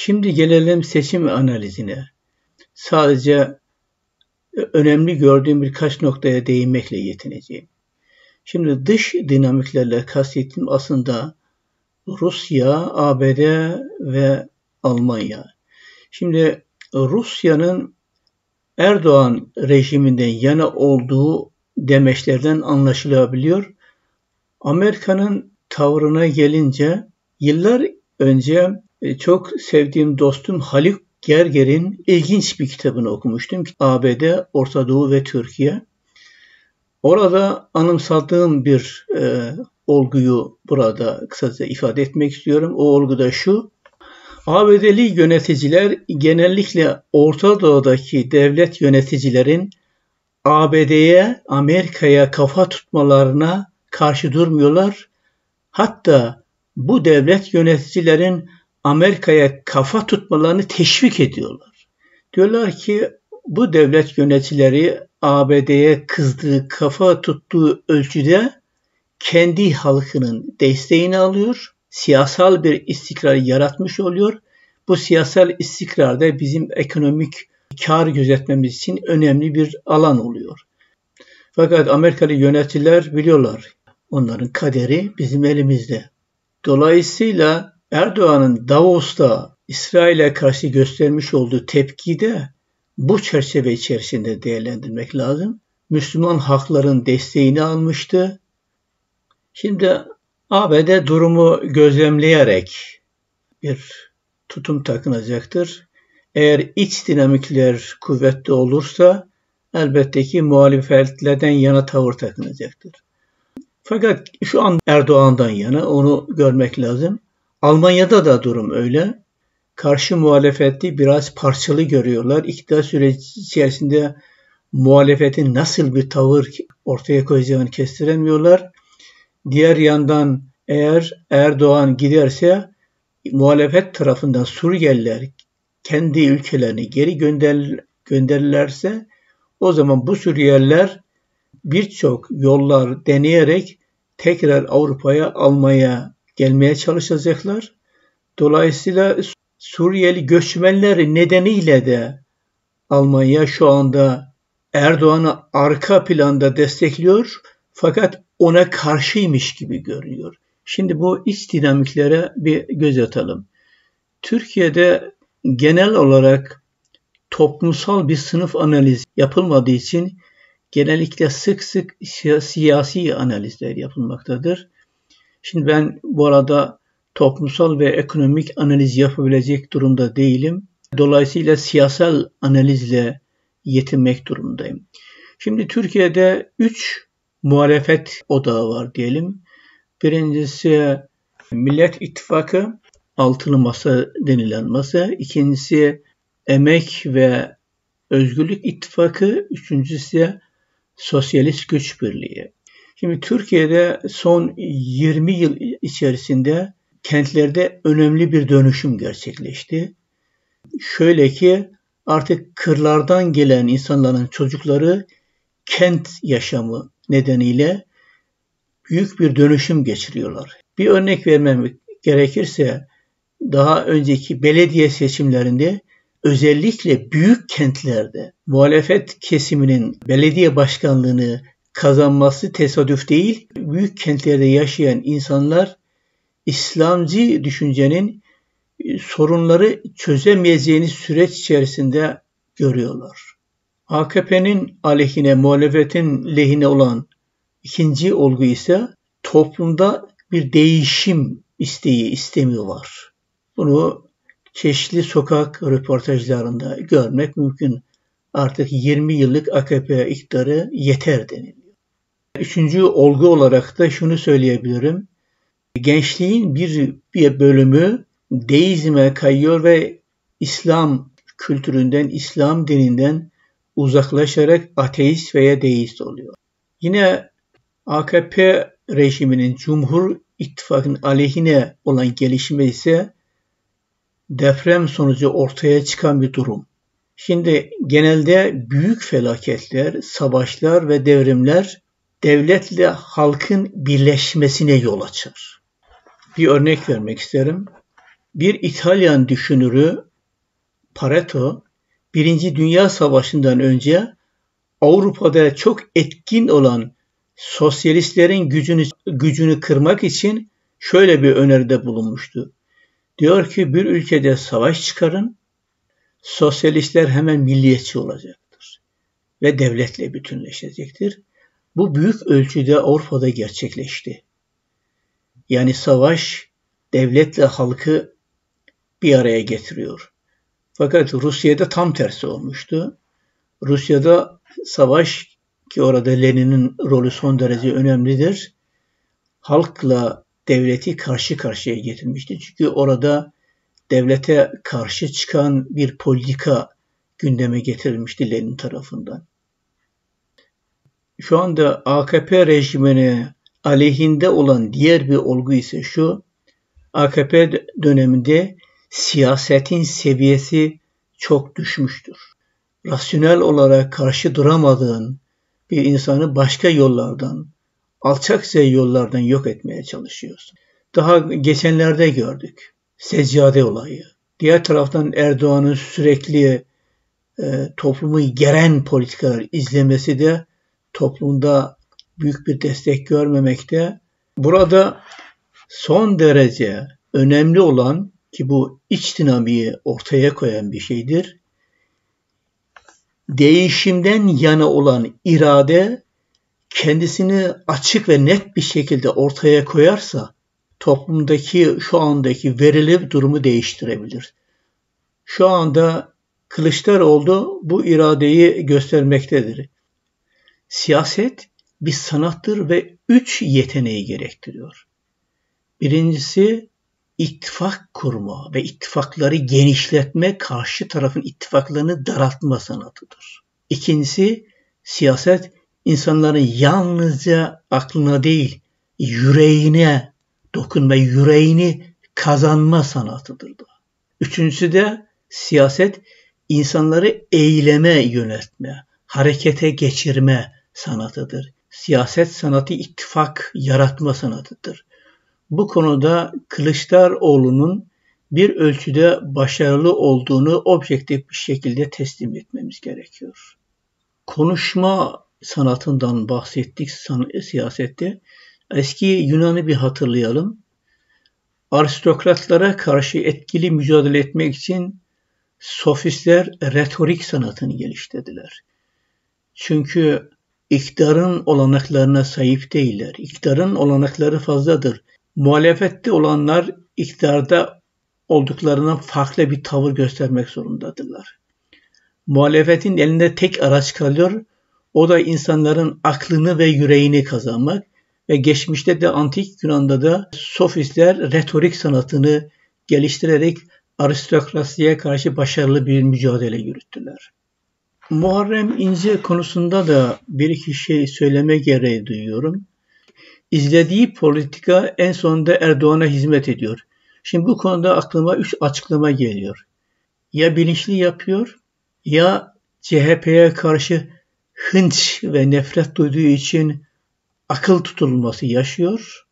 Şimdi gelelim seçim analizine. Sadece önemli gördüğüm birkaç noktaya değinmekle yetineceğim. Şimdi dış dinamiklerle kastettiğim aslında Rusya, ABD ve Almanya. Şimdi Rusya'nın Erdoğan rejiminden yana olduğu demeçlerden anlaşılabiliyor. Amerika'nın tavrına gelince yıllar önce çok sevdiğim dostum Haluk Gerger'in ilginç bir kitabını okumuştum. ABD, Orta Doğu ve Türkiye. Orada anımsadığım bir e, olguyu burada kısaca ifade etmek istiyorum. O olgu da şu. ABD'li yöneticiler genellikle Orta Doğu'daki devlet yöneticilerin ABD'ye, Amerika'ya kafa tutmalarına karşı durmuyorlar. Hatta bu devlet yöneticilerin Amerika'ya kafa tutmalarını teşvik ediyorlar. Diyorlar ki bu devlet yöneticileri ABD'ye kızdığı, kafa tuttuğu ölçüde kendi halkının desteğini alıyor, siyasal bir istikrar yaratmış oluyor. Bu siyasal istikrar da bizim ekonomik kar gözetmemiz için önemli bir alan oluyor. Fakat Amerikalı yöneticiler biliyorlar onların kaderi bizim elimizde. Dolayısıyla Erdoğan'ın Davos'ta İsrail'e karşı göstermiş olduğu tepkiyi de bu çerçeve içerisinde değerlendirmek lazım. Müslüman hakların desteğini almıştı. Şimdi ABD durumu gözlemleyerek bir tutum takınacaktır. Eğer iç dinamikler kuvvetli olursa elbette ki muhalefetlerden yana tavır takınacaktır. Fakat şu an Erdoğan'dan yana onu görmek lazım. Almanya'da da durum öyle. Karşı muhalefeti biraz parçalı görüyorlar. İktidar süreci içerisinde muhalefetin nasıl bir tavır ortaya koyacağını kestiremiyorlar. Diğer yandan eğer Erdoğan giderse muhalefet tarafından Suriyeliler kendi ülkelerine geri gönder, gönderirlerse o zaman bu Suriyeliler birçok yollar deneyerek tekrar Avrupa'ya almaya gelmeye çalışacaklar. Dolayısıyla Suriyeli göçmenler nedeniyle de Almanya şu anda Erdoğan'ı arka planda destekliyor fakat ona karşıymış gibi görünüyor. Şimdi bu iç dinamiklere bir göz atalım. Türkiye'de genel olarak toplumsal bir sınıf analiz yapılmadığı için genellikle sık sık siyasi analizler yapılmaktadır. Şimdi ben bu arada toplumsal ve ekonomik analiz yapabilecek durumda değilim. Dolayısıyla siyasal analizle yetinmek durumundayım. Şimdi Türkiye'de üç muhalefet odağı var diyelim. Birincisi Millet İttifakı, altılı masa denilen masa. İkincisi Emek ve Özgürlük İttifakı. Üçüncüsü Sosyalist Güç Birliği. Şimdi Türkiye'de son 20 yıl içerisinde kentlerde önemli bir dönüşüm gerçekleşti. Şöyle ki artık kırlardan gelen insanların çocukları kent yaşamı nedeniyle büyük bir dönüşüm geçiriyorlar. Bir örnek vermem gerekirse daha önceki belediye seçimlerinde özellikle büyük kentlerde muhalefet kesiminin belediye başkanlığını kazanması tesadüf değil. Büyük kentlerde yaşayan insanlar İslamcı düşüncenin sorunları çözemeyeceğini süreç içerisinde görüyorlar. AKP'nin aleyhine, muhalefetin lehine olan ikinci olgu ise toplumda bir değişim isteği istemiyorlar. Bunu çeşitli sokak röportajlarında görmek mümkün. Artık 20 yıllık AKP iktidarı yeter deniliyor. Üçüncü olgu olarak da şunu söyleyebilirim. Gençliğin bir, bir bölümü deizme kayıyor ve İslam kültüründen, İslam dininden uzaklaşarak ateist veya deist oluyor. Yine AKP rejiminin Cumhur İttifakı'nın aleyhine olan gelişme ise deprem sonucu ortaya çıkan bir durum. Şimdi genelde büyük felaketler, savaşlar ve devrimler devletle halkın birleşmesine yol açar. Bir örnek vermek isterim. Bir İtalyan düşünürü Pareto, Birinci Dünya Savaşı'ndan önce Avrupa'da çok etkin olan sosyalistlerin gücünü, gücünü kırmak için şöyle bir öneride bulunmuştu. Diyor ki bir ülkede savaş çıkarın, sosyalistler hemen milliyetçi olacaktır ve devletle bütünleşecektir. Bu büyük ölçüde Avrupa'da gerçekleşti. Yani savaş devletle halkı bir araya getiriyor. Fakat Rusya'da tam tersi olmuştu. Rusya'da savaş ki orada Lenin'in rolü son derece önemlidir. Halkla devleti karşı karşıya getirmişti. Çünkü orada devlete karşı çıkan bir politika gündeme getirilmişti Lenin tarafından. Şu anda AKP rejimine aleyhinde olan diğer bir olgu ise şu, AKP döneminde siyasetin seviyesi çok düşmüştür. Rasyonel olarak karşı duramadığın bir insanı başka yollardan, alçakça yollardan yok etmeye çalışıyorsun. Daha geçenlerde gördük. Seccade olayı. Diğer taraftan Erdoğan'ın sürekli e, toplumu geren politikalar izlemesi de toplumda büyük bir destek görmemekte. Burada son derece önemli olan ki bu iç dinamiği ortaya koyan bir şeydir. Değişimden yana olan irade kendisini açık ve net bir şekilde ortaya koyarsa toplumdaki şu andaki verili durumu değiştirebilir. Şu anda Kılıçdaroğlu bu iradeyi göstermektedir. Siyaset bir sanattır ve üç yeteneği gerektiriyor. Birincisi ittifak kurma ve ittifakları genişletme, karşı tarafın ittifaklarını daraltma sanatıdır. İkincisi siyaset insanların yalnızca aklına değil yüreğine dokunma, yüreğini kazanma sanatıdır da. Üçüncüsü de siyaset insanları eyleme yöneltme, harekete geçirme sanatıdır. Siyaset sanatı ittifak yaratma sanatıdır. Bu konuda Kılıçdaroğlu'nun bir ölçüde başarılı olduğunu objektif bir şekilde teslim etmemiz gerekiyor. Konuşma sanatından bahsettik siyasette. Eski Yunan'ı bir hatırlayalım. Aristokratlara karşı etkili mücadele etmek için sofistler retorik sanatını geliştirdiler. Çünkü iktidarın olanaklarına sahip değiller. İktidarın olanakları fazladır. Muhalefette olanlar iktidarda olduklarına farklı bir tavır göstermek zorundadırlar. Muhalefetin elinde tek araç kalıyor. O da insanların aklını ve yüreğini kazanmak ve geçmişte de antik Yunan'da da sofistler retorik sanatını geliştirerek aristokrasiye karşı başarılı bir mücadele yürüttüler. Muharrem İnce konusunda da bir iki şey söyleme gereği duyuyorum. İzlediği politika en sonunda Erdoğan'a hizmet ediyor. Şimdi bu konuda aklıma üç açıklama geliyor. Ya bilinçli yapıyor ya CHP'ye karşı hınç ve nefret duyduğu için akıl tutulması yaşıyor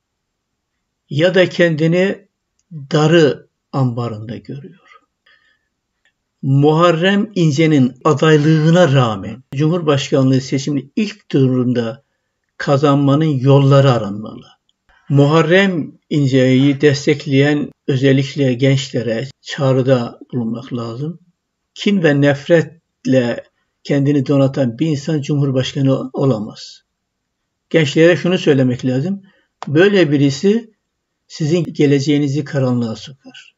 ya da kendini darı ambarında görüyor. Muharrem İnce'nin adaylığına rağmen Cumhurbaşkanlığı seçiminin ilk turunda kazanmanın yolları aranmalı. Muharrem İnce'yi destekleyen özellikle gençlere çağrıda bulunmak lazım. Kin ve nefretle kendini donatan bir insan cumhurbaşkanı olamaz. Gençlere şunu söylemek lazım. Böyle birisi sizin geleceğinizi karanlığa sokar.